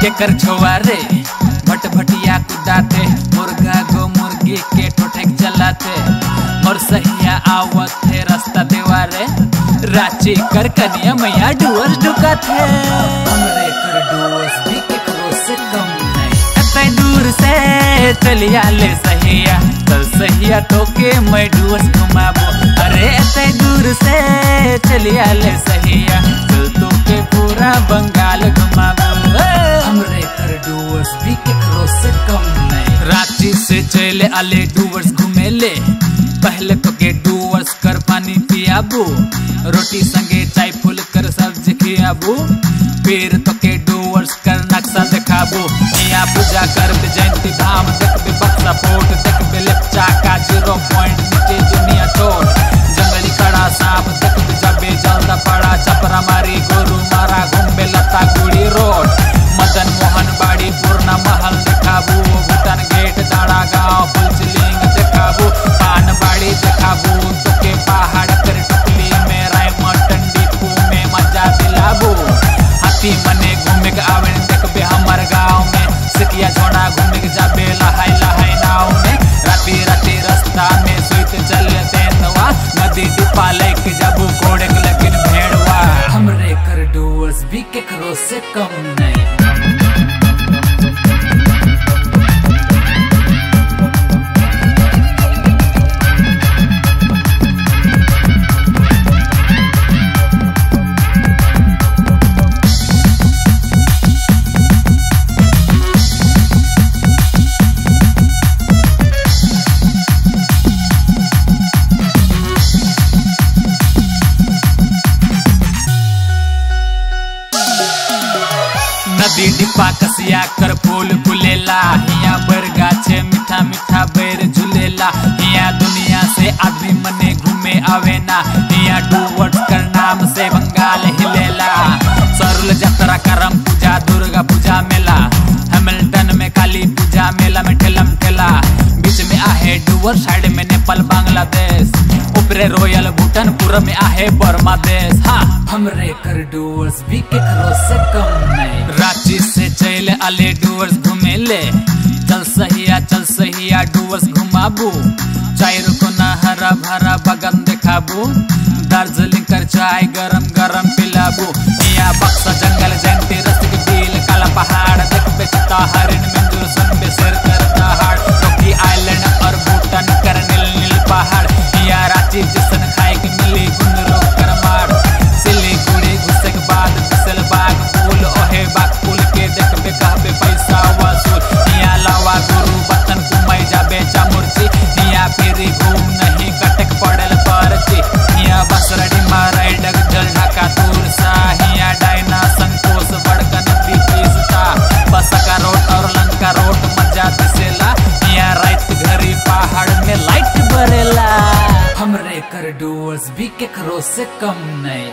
केकर छोआ रे। भट भटिया कुदाते मुर्गा गो मुर्गी के ठोठक चलाते और सहिया आवत थे रास्ता देवारे। रांची कर कनिया मैया डुअर्स ढुकत है हमरे कर डुअर्स भी केकरो से कम नहीं। दूर से चलिया ले सहिया। चल सहिया तो के मैं डुअर्स घुमाबो। अरे दूर से चलिया ले सहिया। चले आले डूवर्स घूमे ले पहले तो के डूवर्स कर पानी पियाबू। रोटी संगे चाय फूल कर सब्ज़ी खियाबू। फिर तो के डूवर्स कर नक्शा दिखाबू। मिया पूजा कर जयंती धाम देख बे बक्सा फोर्ट देख बे लेपचा का ज़ीरो पॉइंट भी से कम नहीं। नदी डिब्बा कसिया कर फूल फुलेला। हिया बर गाछे मीठा मीठा बैर झूलेला। हिया दुनिया से आदमी मने घूमे आवेना। हिया डूवर्स कर नाम से बंगाल हिलेला। सरुल जतरा करम पूजा, दुर्गा पूजा मेला। हैमिल्टन में काली पूजा मेला में ठेलम ठेला। बीच में आहे डुवर साइड में नेपाल, बांग्लादेश। ऊपरे रॉयल भूटान पूर्व में आहे बर्मा देश। हाँ। हमरे कर डुवर्स भी केकरो से कम नहीं। रांची से चले आले डुवर्स घूमे ले चल सहिया चल सहिया डुवर्स घुमाबू। चाय को ना हरा भरा बगन दिखाबू। दार्जिलिंग कर चाय गरम गरम पिलाबू। मिया बक्सा जंगल जयंती रस्त के बिल काला पहाड़, देख बेचता हरिण मंजूर लाइट भी के कर डुअर्स भी केकरो से कम नहीं